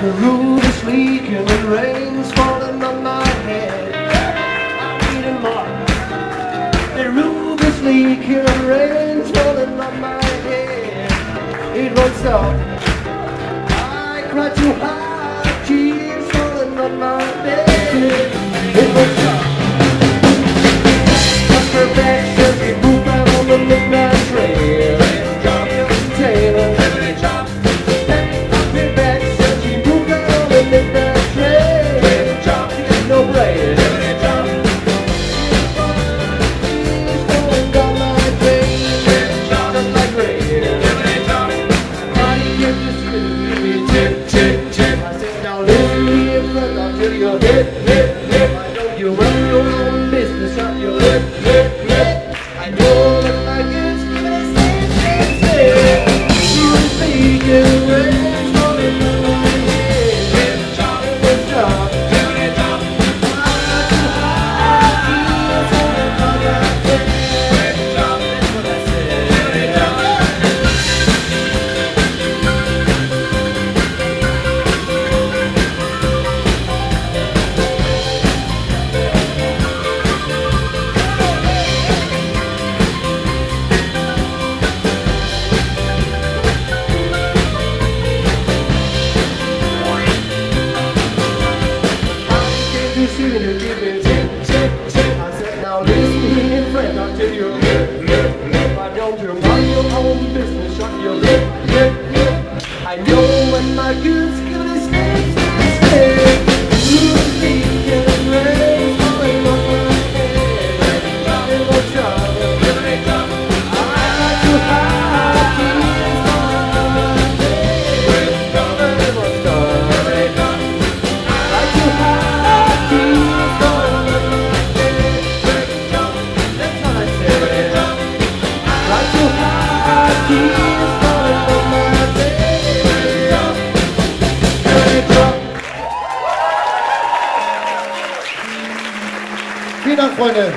The roof is leaking and rain's falling on my head. I need a mark. The roof is leaking and rain's falling on my head. It won't stop. I cry too hard, tears falling on my your head. I know when my girl's Vielen Dank, Freunde.